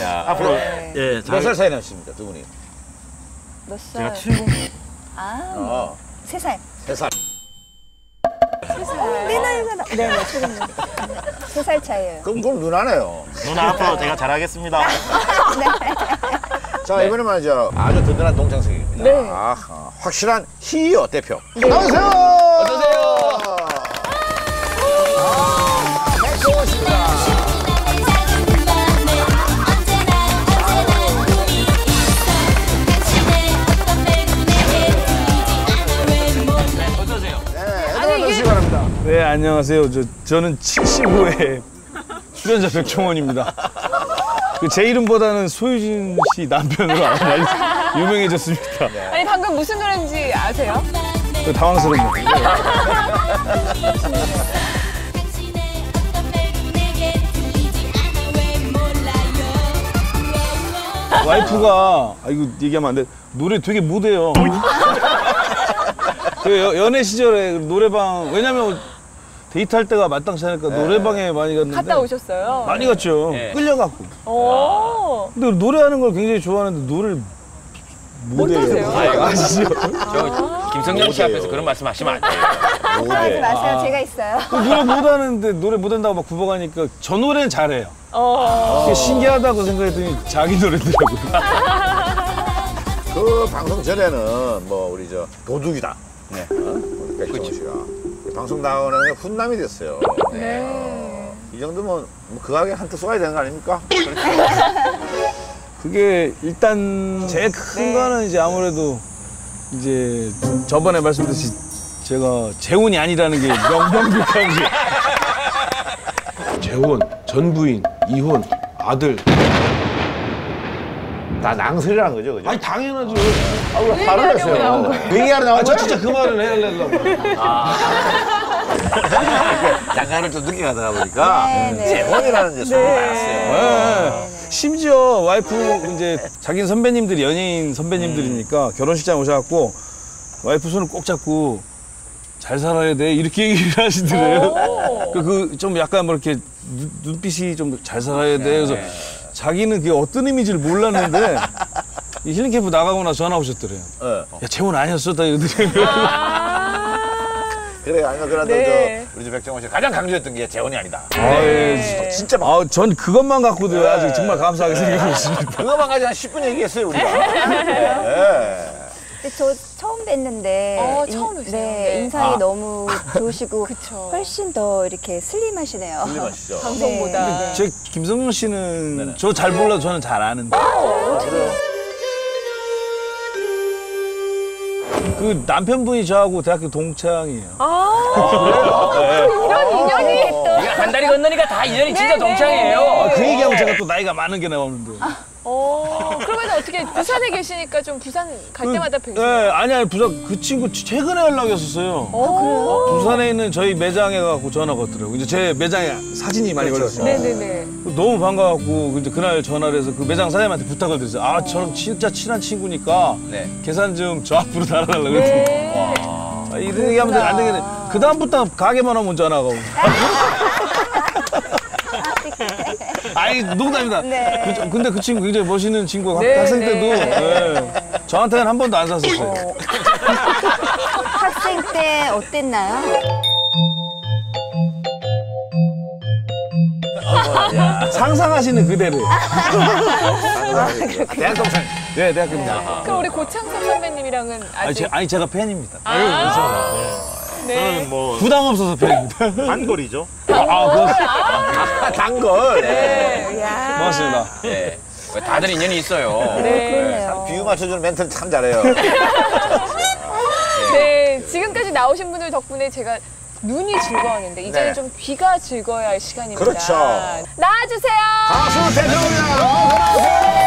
야, 앞으로 네. 예, 몇잘살 차이 나십니까 두 분이? 몇 제가 살? 70 아, 어, 세 살. 세 살. 내 나이가 나. 네, 네, 지금 세살 차이예요. 그럼 그럼 누나네요. 누나 앞으로 제가 잘하겠습니다. 자 이번에 말이죠 아주 든든한 동창생입니다. 네. 아하, 확실한 히어 대표. 나오세요. 어서오세요. 바랍니다. 네 안녕하세요. 저 저는 75회 출연자 백종원입니다. 그제 이름보다는 소유진 씨 남편으로 많이 유명해졌습니다. 아니 방금 무슨 노래인지 아세요? 그 당황스럽네요. 와이프가 아 이거 얘기하면 안 돼. 노래 되게 못해요. 그 여- 연애 시절에 노래방 왜냐면 데이트할 때가 마땅치 않으니까 노래방에 많이 갔는데 갔다 오셨어요? 많이 갔죠. 끌려갖고. 오. 근데 노래하는 걸 굉장히 좋아하는데 노래를 못하세요? 아시죠? 저 김성령 씨 앞에서 그런 말씀 하시면 안 돼요. 하지 마세요. 제가 있어요. 그 노래 못하는데 노래 못한다고 막 구박하니까 저 노래는 잘해요. 어. 그게 신기하다고 생각했더니 자기 노래더라고요. 그 방송 전에는 뭐 우리 저 도둑이다. 네. 어? 백종원 씨가 방송 나오는 게 훈남이 됐어요. 네. 어, 이 정도면 뭐그 가게 한테 쏘아야 되는 거 아닙니까? 그게 일단 제일 큰 거는 이제 아무래도 이제 저번에 말씀드렸듯이 제가 재혼이 아니라는 게 명, 명백한 게 재혼, 전부인, 이혼, 아들. 다 낭설이라는 거죠, 그죠? 아니 당연하죠. 아, 왜 화를 내세요? 얘기하러 나온 아, 저 거야? 진짜 그 말을 해야 하려고. 장가를 좀 늦게 가다가 보니까 네, 네. 재혼이라는 이제 소문이 나왔어요. 네. 심지어 와이프 이제 자기는 선배님들이 연예인 선배님들이니까 결혼식장 오셔갖고 와이프 손을 꼭 잡고 잘 살아야 돼 이렇게 얘기를 하시더래요. 그좀 약간 뭐 이렇게 눈- 눈빛이 좀 잘 살아야 돼. 그래서 자기는 그게 어떤 의미인지를 몰랐는데 이 힐링 캠프 나가고 나서 전화 오셨더래요. 어. 야 재혼 아니었어? 다 이러더래요. 그래, 아니면 그래도 네. 저 우리 저 백종원 씨 가장 강조했던 게 재혼이 아니다. 아, 예. 진짜 막 아, 전 그것만 갖고도 아직 정말 감사하게 생각하고 있습니다. 그거만 가지고 한 10분 얘기했어요, 우리가. 네. 저 처음 뵀는데 어, 인- 처음 뵀어요. 네, 네. 인상이 아. 너무 좋으시고 그쵸. 훨씬 더 이렇게 슬림하시네요. 틀림하시죠? 방송보다. 제 김성용 씨는 저 잘 몰라도 저는 잘 아는데. 그 남편분이 저하고 대학교 동창이에요. 아, 이런 인연이 또. 한 달이 건너니까 다 인연이 진짜 네, 동창이에요. 아, 그 얘기하면 제가 또 나이가 많은 게 나오는데. 어. 그러면 어떻게 부산에 계시니까 좀 부산 갈 때마다 그, 뵈세요? 네, 아니, 아니, 부산 그 친구 최근에 연락이 왔었어요. 어, 부산에 있는 저희 매장에 가고 전화가 왔더라고요. 이제 제 매장에 사진이 많이 걸렸어요. 그래요? 네네네. 너무 반가웠고 이제 그날 전화를 해서 그 매장 사장님한테 부탁을 드렸어요. 아 저랑 진짜 친한 친구니까 네. 계산 좀 저 앞으로 달아달라 그랬더니 네. 아, 이런 얘기하면 안 되겠네. 그 다음부터 가게만 오면 전화가 오고. 아니 농담입니다. 네. 그, 근데 그 친구 굉장히 멋있는 친구 가 네, 학생 네. 때도 예, 저한테는 한 번도 안 샀었어요. 학생 때 어땠나요? 상상하시는 그대로. 대학 동생. 네, 대학교입니다. 그럼 우리 고창석 선배님이랑은 아니, 아직 제, 아니 제 가 팬입니다. 네. 저는 뭐 부담 없어서 팬입니다. 한골이죠. 아, 그거 아, 단걸. 네. 야. 고맙습니다. 네. 다들 인연이 있어요. 네. 그렇네요. 비유 맞춰주는 멘트는 참 잘해요. 네. 지금까지 나오신 분들 덕분에 제가 눈이 즐거웠는데 이제는 네. 좀 귀가 즐거워야 할 시간입니다. 그렇죠. 나와주세요. 가수 대표입니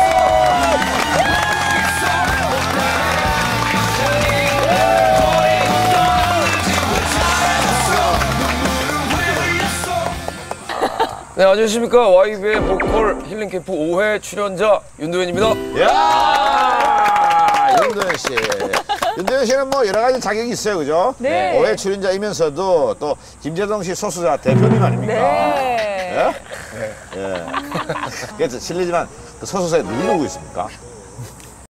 네, 안녕하십니까. YB의 보컬 힐링 캠프 5회 출연자 윤도현입니다. 야 윤도현 씨. 윤도현 씨는 뭐 여러 가지 자격이 있어요, 그죠? 네. 오해 출연자이면서도 또 김재동 씨 소수자 대표님 아닙니까? 네. 예? 예. 그래서 실례지만 그 소속사에 누구 누구 있습니까?